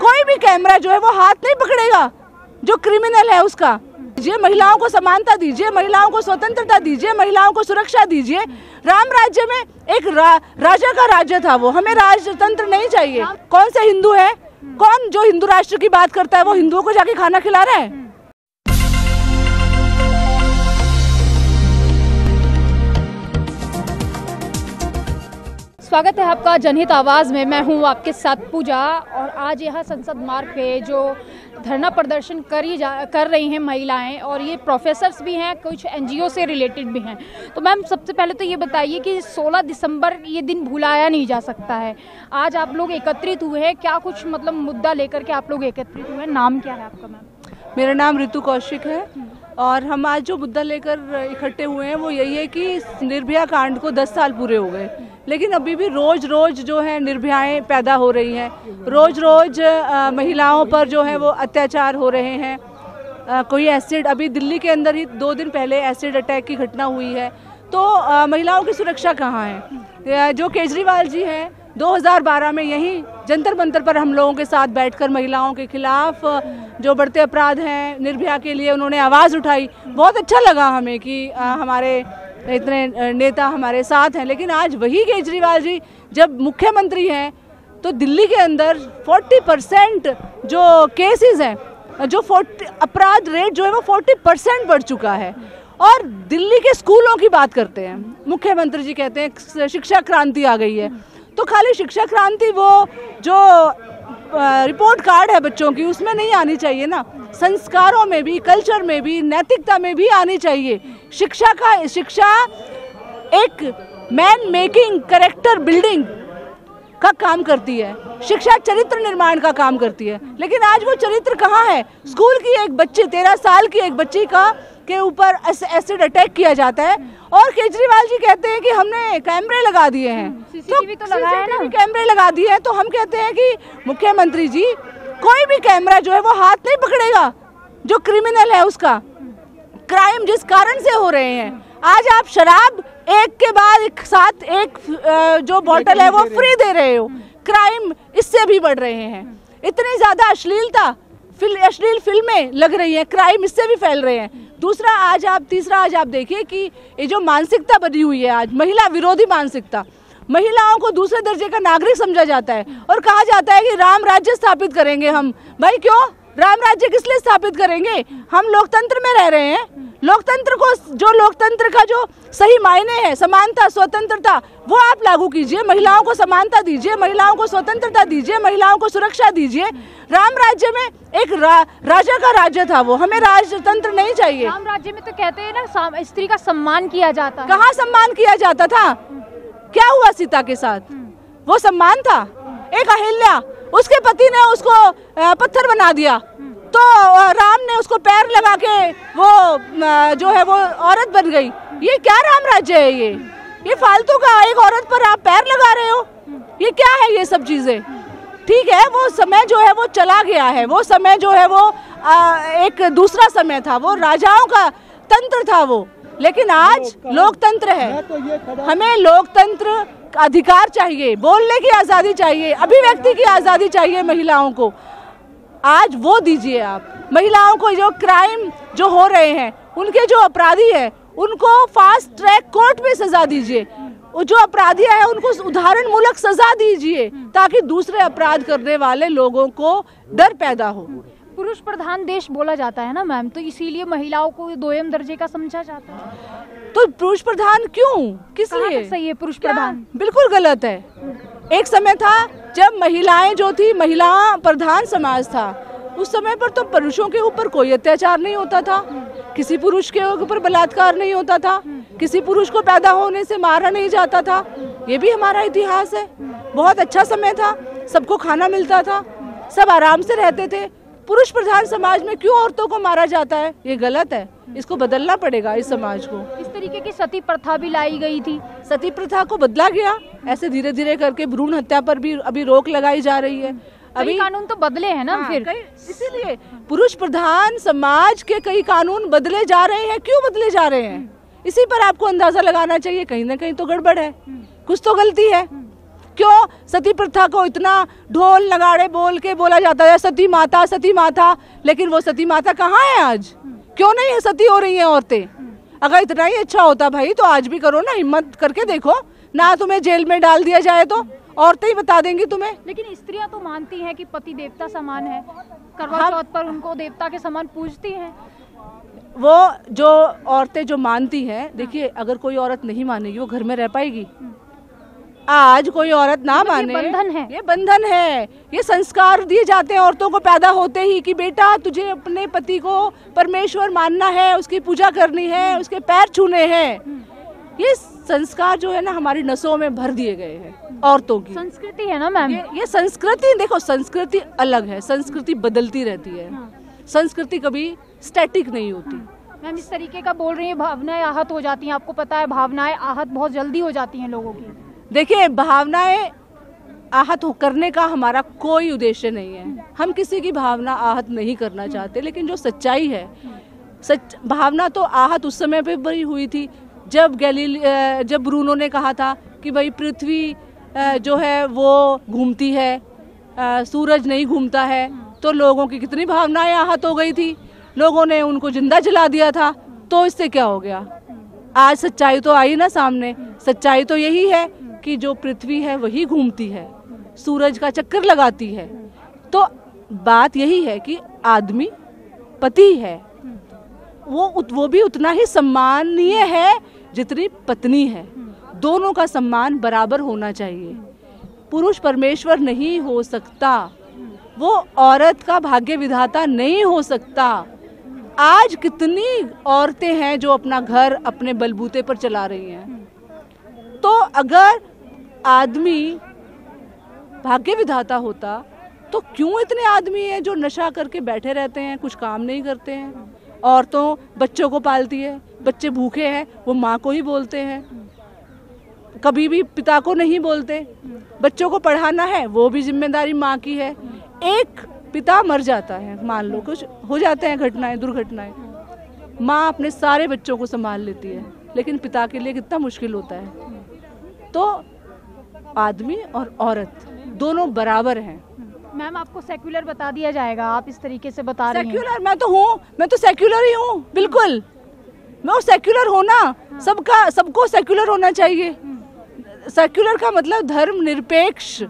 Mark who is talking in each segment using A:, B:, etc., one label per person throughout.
A: कोई भी कैमरा जो है वो हाथ नहीं पकड़ेगा जो क्रिमिनल है उसका। दीजिए महिलाओं को समानता दीजिए महिलाओं को स्वतंत्रता दीजिए महिलाओं को सुरक्षा दीजिए। राम राज्य में एक रा, राजा का राज्य था वो हमें राजतंत्र नहीं चाहिए। कौन सा हिंदू है? कौन जो हिंदू राष्ट्र की बात करता है वो हिंदुओं को जाके खाना खिला रहा है?
B: स्वागत है आपका जनहित आवाज़ में। मैं हूँ आपके साथ पूजा और आज यहाँ संसद मार्ग पे जो धरना प्रदर्शन करी जा कर रही हैं महिलाएँ और ये प्रोफेसर्स भी हैं कुछ एनजीओ से रिलेटेड भी हैं। तो मैम सबसे पहले तो ये बताइए कि 16 दिसंबर ये दिन भुलाया नहीं जा सकता है। आज आप लोग एकत्रित हुए हैं क्या कुछ मतलब मुद्दा लेकर के आप लोग एकत्रित हुए हैं? नाम क्या है आपका मैम?
A: मेरा नाम ऋतु कौशिक है और हम आज जो मुद्दा लेकर इकट्ठे हुए हैं वो यही है कि निर्भया कांड को 10 साल पूरे हो गए। लेकिन अभी भी रोज रोज जो है निर्भयाएँ पैदा हो रही हैं। रोज रोज महिलाओं पर जो है वो अत्याचार हो रहे हैं। अ, कोई एसिड अभी दिल्ली के अंदर ही दो दिन पहले एसिड अटैक की घटना हुई है। तो अ, महिलाओं की सुरक्षा कहाँ है? जो केजरीवाल जी हैं 2012 में यहीं जंतर मंतर पर हम लोगों के साथ बैठकर महिलाओं के खिलाफ जो बढ़ते अपराध हैं निर्भया के लिए उन्होंने आवाज़ उठाई। बहुत अच्छा लगा हमें कि हमारे इतने नेता हमारे साथ हैं, लेकिन आज वही केजरीवाल जी जब मुख्यमंत्री हैं तो दिल्ली के अंदर 40 परसेंट जो केसेस हैं जो 40 अपराध रेट जो है वो 40 परसेंट बढ़ चुका है। और दिल्ली के स्कूलों की बात करते हैं, मुख्यमंत्री जी कहते हैं शिक्षा क्रांति आ गई है। तो खाली शिक्षा क्रांति वो जो रिपोर्ट कार्ड है बच्चों की, उसमें नहीं आनी चाहिए ना। संस्कारों में भी कल्चर में भी, नैतिकता में भी आनी चाहिए। शिक्षा का, शिक्षा एक मैन मेकिंग करेक्टर बिल्डिंग का काम करती है। शिक्षा चरित्र निर्माण का काम करती है। लेकिन आज वो चरित्र कहाँ है? स्कूल की एक बच्ची, तेरह साल की एक बच्ची का के ऊपर एसिड अटैक किया जाता है। और केजरीवाल जी कहते हैं कि हमने कैमरे लगा दिए हैं।
B: CCTV तो लगाया है ना?
A: कैमरे लगा दिए हैं तो हम कहते हैं कि मुख्यमंत्री जी कोई भी कैमरा जो है वो हाथ नहीं पकड़ेगा जो क्रिमिनल है उसका। क्राइम जिस कारण से हो रहे हैं। आज आप शराब एक के बाद एक साथ एक जो बॉटल है वो फ्री दे रहे हो। क्राइम इससे भी बढ़ रहे हैं। इतनी ज़्यादा अश्लीलता फिल अश्लील फ़िल्में लग रही हैं क्राइम इससे भी फैल रहे हैं। दूसरा आज आप, तीसरा आज आप देखिए कि ये जो मानसिकता बनी हुई है आज, महिला विरोधी मानसिकता, महिलाओं को दूसरे दर्जे का नागरिक समझा जाता है और कहा जाता है कि राम राज्य स्थापित करेंगे हम। भाई क्यों? राम राज्य किस लिए स्थापित करेंगे? हम लोकतंत्र में रह रहे हैं। लोकतंत्र को जो लोकतंत्र का जो सही मायने है समानता स्वतंत्रता वो आप लागू कीजिए। महिलाओं को समानता दीजिए महिलाओं को स्वतंत्रता दीजिए महिलाओं को सुरक्षा दीजिए। राम राज्य में एक रा, राजा का राज्य था वो। हमें राजतंत्र नहीं चाहिए।
B: राम राज्य में तो कहते हैं ना स्त्री का सम्मान किया जाता
A: कहाँ सम्मान किया जाता था? क्या हुआ सीता के साथ? वो सम्मान था? एक अहिल्या उसके पति ने उसको पत्थर बना दिया। तो राम ने उसको पैर लगा के वो जो है वो औरत बन गई। ये क्या राम राज्य है ये? ये फालतू का एक औरत पर आप पैर लगा रहे हो? ये क्या है ये सब चीज़ें? ठीक है वो समय जो है वो चला गया है। वो समय जो है वो आ, एक दूसरा समय था। वो राजाओं का तंत्र था वो। लेकिन आज लोकतंत्र। है। तो हमें लोकतंत्र अधिकार चाहिए बोलने की आज़ादी चाहिए अभिव्यक्ति की आज़ादी चाहिए महिलाओं को। आज वो दीजिए आप। महिलाओं को जो क्राइम जो हो रहे हैं उनके जो अपराधी हैं उनको फास्ट ट्रैक कोर्ट में सजा दीजिए। जो अपराधी है उनको उदाहरण मूलक सजा दीजिए ताकि दूसरे अपराध करने वाले लोगों को डर पैदा हो।
B: पुरुष प्रधान देश बोला जाता है ना मैम? तो इसीलिए महिलाओं को दोयम दर्जे का समझा जाता है।
A: तो पुरुष प्रधान क्यों? किस लिए?
B: सही है पुरुष प्रधान?
A: बिल्कुल गलत है। एक समय था जब महिलाएँ जो थी महिला प्रधान समाज था। उस समय पर तो पुरुषों के ऊपर कोई अत्याचार नहीं होता था। किसी पुरुष के ऊपर बलात्कार नहीं होता था। किसी पुरुष को पैदा होने से मारा नहीं जाता था। ये भी हमारा इतिहास है। बहुत अच्छा समय था। सबको खाना मिलता था। सब आराम से रहते थे। पुरुष प्रधान समाज में क्यों औरतों को मारा जाता है? ये गलत है। इसको बदलना पड़ेगा इस समाज को।
B: इस तरीके की सती प्रथा भी लाई गई थी।
A: सती प्रथा को बदला गया। ऐसे धीरे धीरे करके भ्रूण हत्या पर भी अभी रोक लगाई जा रही है।
B: अभी कानून तो बदले हैं ना
A: हाँ,
B: फिर।
A: इसीलिए पुरुष प्रधान समाज के कई कानून बदले जा रहे हैं। क्यों बदले जा रहे हैं? इसी पर आपको अंदाज़ा लगाना चाहिए। कहीं ना कहीं तो गड़बड़ है। कुछ तो गलती है। क्यों? सती प्रथा को इतना ढोल नगाड़े बोल के बोला जाता है सती माता सती माता। लेकिन वो सती माता कहाँ है आज? क्यों नहीं है? सती हो रही है औरतें। अगर इतना ही अच्छा होता भाई तो आज भी करो ना हिम्मत करके देखो। ना तुम्हें जेल में डाल दिया जाए तो? औरतें ही बता देंगी तुम्हें।
B: लेकिन स्त्रियाँ तो मानती हैं कि पति देवता समान है। करवा चौथ पर उनको देवता के समान पूजती हैं।
A: वो जो औरतें जो मानती हैं देखिए अगर कोई औरत नहीं मानेगी वो घर में रह पाएगी। आज कोई औरत ना
B: मतलब ये
A: माने
B: बंधन है।
A: ये बंधन है। ये संस्कार दिए जाते हैं औरतों को पैदा होते ही कि बेटा तुझे अपने पति को परमेश्वर मानना है उसकी पूजा करनी है उसके पैर छूने हैं। ये संस्कार जो है ना हमारी नसों में भर दिए गए हैं औरतों की।
B: संस्कृति है ना मैम?
A: ये, ये संस्कृति देखो संस्कृति अलग है संस्कृति बदलती रहती है। संस्कृति कभी स्टैटिक नहीं होती।
B: मैम इस तरीके का बोल रही है भावनाएँ आहत हो जाती हैं आपको पता है भावनाएँ आहत बहुत जल्दी हो जाती हैं लोगों की।
A: देखिए भावनाएँ आहत करने का हमारा कोई उद्देश्य नहीं है। हम किसी की भावना आहत नहीं करना चाहते लेकिन जो सच्चाई है सच भावना तो आहत उस समय पे बड़ी हुई थी जब गैलील जब ब्रूनो ने कहा था कि भाई पृथ्वी जो है वो घूमती है सूरज नहीं घूमता है तो लोगों की कितनी भावनाएँ आहत हो गई थी। लोगों ने उनको ज़िंदा जला दिया था। तो इससे क्या हो गया? आज सच्चाई तो आई ना सामने। सच्चाई तो यही है कि जो पृथ्वी है वही घूमती है, सूरज का चक्कर लगाती है। तो बात यही है कि आदमी पति है। वो वो भी उतना ही सम्माननीय है जितनी पत्नी है, दोनों का सम्मान बराबर होना चाहिए। पुरुष परमेश्वर नहीं हो सकता। वो औरत का भाग्य विधाता नहीं हो सकता। आज कितनी औरतें हैं जो अपना घर अपने बलबूते पर चला रही हैं। तो अगर आदमी भाग्य विधाता होता तो क्यों इतने आदमी हैं जो नशा करके बैठे रहते हैं, कुछ काम नहीं करते हैं? औरतों बच्चों को पालती है बच्चे भूखे हैं वो माँ को ही बोलते हैं। कभी भी पिता को नहीं बोलते। बच्चों को पढ़ाना है वो भी ज़िम्मेदारी माँ की है। एक पिता मर जाता है मान लो कुछ हो जाते हैं घटनाएँ दुर्घटनाएँ। माँ अपने सारे बच्चों को संभाल लेती है लेकिन पिता के लिए कितना मुश्किल होता है। तो आदमी और औरत दोनों बराबर हैं।
B: मैम आपको सेक्युलर बता दिया जाएगा आप इस तरीके से बता रही हैं।
A: सेक्युलर मैं तो हूँ मैं तो सेक्युलर ही हूँ बिल्कुल। मैं सेक्युलर होना सबका, सबको सेक्युलर होना चाहिए। सेक्युलर का मतलब धर्म निरपेक्ष।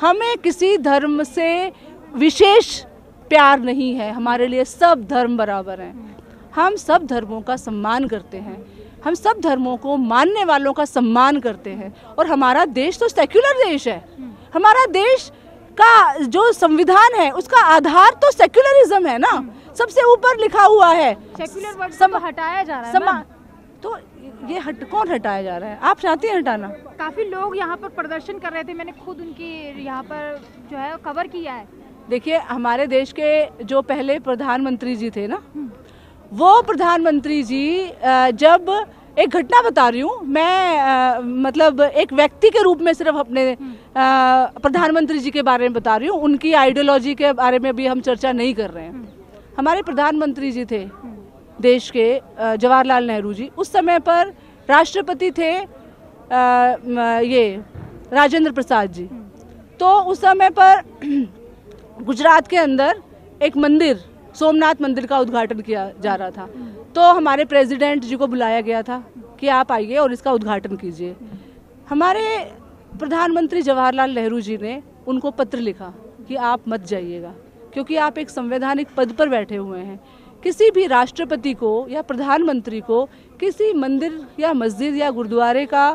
A: हमें किसी धर्म से विशेष प्यार नहीं है। हमारे लिए सब धर्म बराबर हैं। हम सब धर्मों का सम्मान करते हैं। हम सब धर्मों को मानने वालों का सम्मान करते हैं। और हमारा देश तो सेक्युलर देश है। हमारा देश का जो संविधान है, उसका आधार तो सेक्युलरिज्म है ना। सबसे ऊपर लिखा हुआ है।
B: सेक्युलर वर्ड
A: सम-
B: हटाया जा रहा है
A: समा तो ये हट कौन हटाया जा रहा है? आप चाहते हैं हटाना?
B: काफ़ी लोग यहाँ पर प्रदर्शन कर रहे थे मैंने खुद उनकी यहाँ पर जो है कवर किया है।
A: देखिए हमारे देश के जो पहले प्रधानमंत्री जी थे ना वो प्रधानमंत्री जी जब एक घटना बता रही हूँ मैं अ, मतलब एक व्यक्ति के रूप में सिर्फ़ अपने प्रधानमंत्री जी के बारे में बता रही हूँ उनकी आइडियोलॉजी के बारे में भी हम चर्चा नहीं कर रहे हैं। हमारे प्रधानमंत्री जी थे देश के जवाहरलाल नेहरू जी। उस समय पर राष्ट्रपति थे म, ये राजेंद्र प्रसाद जी। तो उस समय पर गुजरात के अंदर एक मंदिर सोमनाथ मंदिर का उद्घाटन किया जा रहा था। तो हमारे प्रेसिडेंट जी को बुलाया गया था कि आप आइए और इसका उद्घाटन कीजिए। हमारे प्रधानमंत्री जवाहरलाल नेहरू जी ने उनको पत्र लिखा कि आप मत जाइएगा। क्योंकि आप एक संवैधानिक पद पर बैठे हुए हैं। किसी भी राष्ट्रपति को या प्रधानमंत्री को किसी मंदिर या मस्जिद या गुरुद्वारे का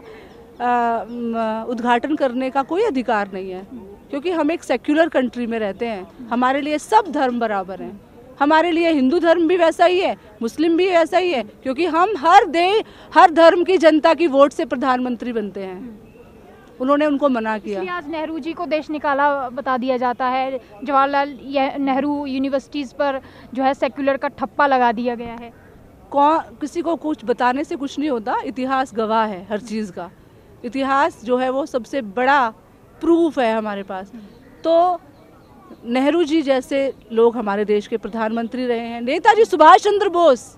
A: उद्घाटन करने का कोई अधिकार नहीं है, क्योंकि हम एक सेक्युलर कंट्री में रहते हैं। हमारे लिए सब धर्म बराबर हैं। हमारे लिए हिंदू धर्म भी वैसा ही है, मुस्लिम भी वैसा ही है, क्योंकि हम हर दे, हर धर्म की जनता की वोट से प्रधानमंत्री बनते हैं। उन्होंने उनको मना किया।
B: आज नेहरू जी को देश निकाला बता दिया जाता है। जवाहरलाल नेहरू यूनिवर्सिटीज पर जो है सेक्युलर का ठप्पा लगा दिया गया है।
A: कौन किसी को कुछ बताने से कुछ नहीं होता। इतिहास गवाह है हर चीज़ का। इतिहास जो है वो सबसे बड़ा प्रूफ है हमारे पास। तो नेहरू जी जैसे लोग हमारे देश के प्रधानमंत्री रहे हैं। नेताजी सुभाष चंद्र बोस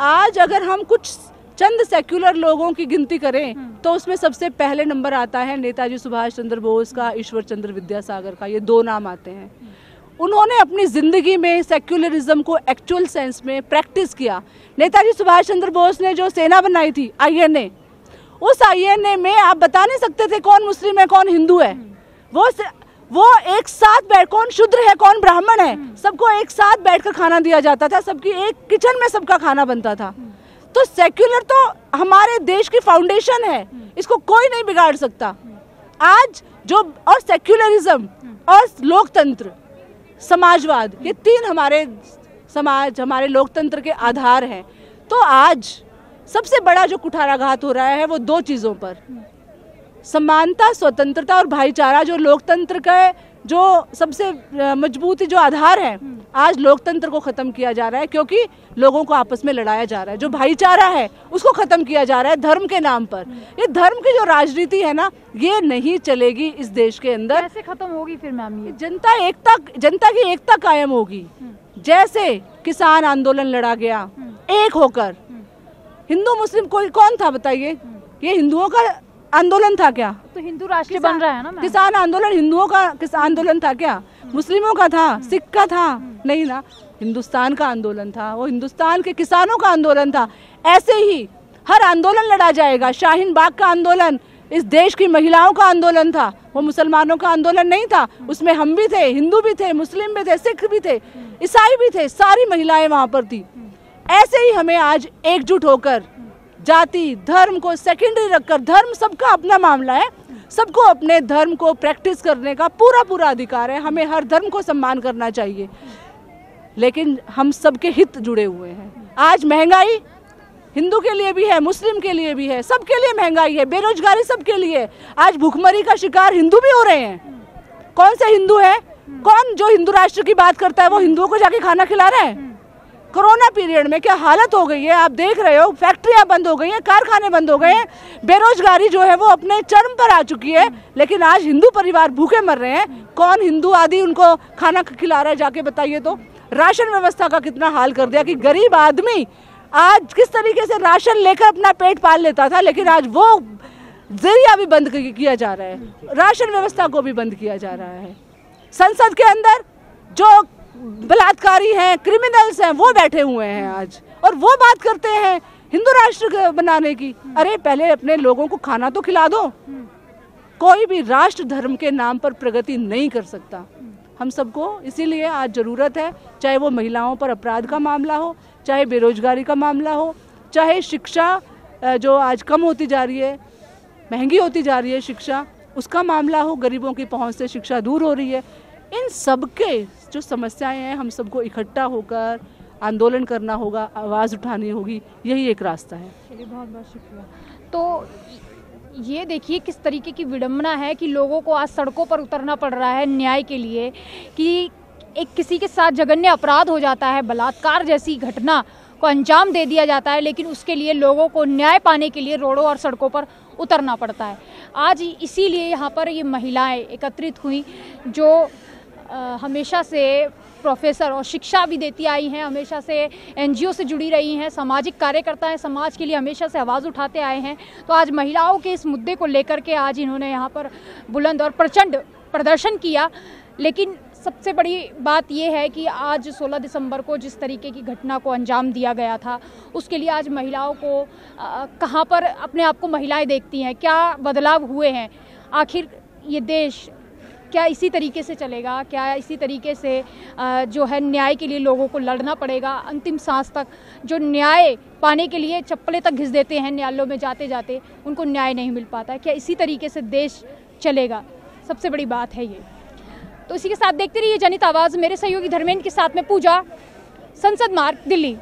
A: आज अगर हम कुछ चंद सेक्युलर लोगों की गिनती करें तो उसमें सबसे पहले नंबर आता है नेताजी सुभाष चंद्र बोस का ईश्वर चंद्र विद्यासागर का ये दो नाम आते हैं। उन्होंने अपनी ज़िंदगी में सेक्युलरिज्म को एक्चुअल सेंस में प्रैक्टिस किया। नेताजी सुभाष चंद्र बोस ने जो सेना बनाई थी आईएनए उस आईएनए में आप बता नहीं सकते थे कौन मुस्लिम है कौन हिंदू है। वो वो एक साथ बैठ कौन शुद्र है कौन ब्राह्मण है सबको एक साथ बैठकर खाना दिया जाता था सबकी एक किचन में सबका खाना बनता था। तो सेक्युलर तो हमारे देश की फाउंडेशन है। इसको कोई नहीं बिगाड़ सकता। आज जो, और सेक्युलरिज्म और लोकतंत्र, समाजवाद, ये तीन हमारे समाज, हमारे लोकतंत्र के आधार हैं। तो आज सबसे बड़ा जो कुठाराघात हो रहा है वो दो चीज़ों पर। समानता, स्वतंत्रता और भाईचारा जो लोकतंत्र का जो सबसे मज़बूत जो आधार है आज लोकतंत्र को खत्म किया जा रहा है क्योंकि लोगों को आपस में लड़ाया जा रहा है। जो भाईचारा है उसको खत्म किया जा रहा है धर्म के नाम पर। ये धर्म की जो राजनीति है ना ये नहीं चलेगी इस देश के अंदर।
B: कैसे खत्म होगी फिर मैम ये?
A: जनता एकता जनता की एकता कायम होगी। जैसे किसान आंदोलन लड़ा गया एक होकर। हिंदू मुस्लिम कोई कौन था बताइए? ये हिंदुओं का आंदोलन था क्या?
B: तो हिंदू राष्ट्र बन रहा है ना
A: किसान आंदोलन हिंदुओं का किसान आंदोलन था क्या? मुस्लिमों का था सिख का था। नहीं ना हिंदुस्तान का आंदोलन था वो हिंदुस्तान के किसानों का आंदोलन था। ऐसे ही हर आंदोलन लड़ा जाएगा। शाहीन बाग का आंदोलन इस देश की महिलाओं का आंदोलन था। वो मुसलमानों का आंदोलन नहीं था। उसमें हम भी थे हिंदू भी थे मुस्लिम भी थे सिख भी थे ईसाई भी थे सारी महिलाएँ वहाँ पर थी। ऐसे ही हमें आज एकजुट होकर जाति, धर्म को सेकेंडरी रखकर, धर्म सबका अपना मामला है। सबको अपने धर्म को प्रैक्टिस करने का पूरा पूरा अधिकार है। हमें हर धर्म को सम्मान करना चाहिए। लेकिन हम सबके हित जुड़े हुए हैं। आज महँगाई हिंदू के लिए भी है, मुस्लिम के लिए भी है, सबके लिए महँगाई है, बेरोजगारी सबके लिए आज भूखमरी का शिकार हिंदू भी हो रहे हैं। कौन से हिंदू है? कौन जो हिंदू राष्ट्र की बात करता है, वो हिंदुओं को जाके खाना खिला रहा है? कोरोना पीरियड में क्या हालत हो गई है? आप देख रहे हो, फैक्ट्रियाँ बंद हो गई हैं, कारखाने बंद हो गए हैं। बेरोजगारी जो है वो अपने चरम पर आ चुकी है, लेकिन आज हिंदू परिवार भूखे मर रहे हैं। कौन हिंदू आदि उनको खाना खिला रहा है, जाके बताइए तो। राशन व्यवस्था का कितना हाल कर दिया कि गरीब आदमी आज किस तरीके से राशन लेकर अपना पेट पाल लेता था, लेकिन आज वो ज़रिया भी बंद किया जा रहा है। राशन व्यवस्था को भी बंद किया जा रहा है। संसद के अंदर जो बलात्कारी हैं क्रिमिनल्स हैं, वो बैठे हुए हैं आज। और वो बात करते हैं हिंदू राष्ट्र बनाने की। अरे, पहले अपने लोगों को खाना तो खिला दो। कोई भी राष्ट्र धर्म के नाम पर प्रगति नहीं कर सकता। हम सबको इसीलिए आज ज़रूरत है, चाहे वो महिलाओं पर अपराध का मामला हो, चाहे बेरोजगारी का मामला हो, चाहे शिक्षा जो आज कम होती जा रही है, महँगी होती जा रही है शिक्षा, उसका मामला हो, गरीबों की पहुँच से शिक्षा दूर हो रही है। इन सबके जो समस्याएँ हैं, हम सबको इकट्ठा होकर आंदोलन करना होगा, आवाज़ उठानी होगी, यही एक रास्ता है।
B: चलिए, बहुत बहुत शुक्रिया। तो ये देखिए किस तरीके की विडम्बना है कि लोगों को आज सड़कों पर उतरना पड़ रहा है न्याय के लिए, कि एक किसी के साथ जघन्य अपराध हो जाता है, बलात्कार जैसी घटना को अंजाम दे दिया जाता है, लेकिन उसके लिए लोगों को न्याय पाने के लिए रोडों और सड़कों पर उतरना पड़ता है। आज इसीलिए यहाँ पर ये महिलाएँ एकत्रित हुई, जो हमेशा से प्रोफेसर और शिक्षा भी देती आई हैं, हमेशा से एनजीओ से जुड़ी रही हैं, सामाजिक कार्यकर्ता हैं, समाज के लिए हमेशा से आवाज़ उठाते आए हैं। तो आज महिलाओं के इस मुद्दे को लेकर के आज इन्होंने यहाँ पर बुलंद और प्रचंड प्रदर्शन किया। लेकिन सबसे बड़ी बात यह है कि आज 16 दिसंबर को जिस तरीके की घटना को अंजाम दिया गया था, उसके लिए आज महिलाओं को कहाँ पर अपने आप को महिलाएँ देखती हैं, क्या बदलाव हुए हैं? आखिर ये देश क्या इसी तरीके से चलेगा? क्या इसी तरीके से जो है न्याय के लिए लोगों को लड़ना पड़ेगा? अंतिम सांस तक जो न्याय पाने के लिए चप्पलें तक घिस देते हैं न्यायालयों में जाते जाते उनको न्याय नहीं मिल पाता क्या इसी तरीके से देश चलेगा? सबसे बड़ी बात है ये। तो इसी के साथ देखते रहिए, जनित आवाज़, मेरे सहयोगी धर्मेंद्र के साथ में पूजा, संसद मार्ग, दिल्ली।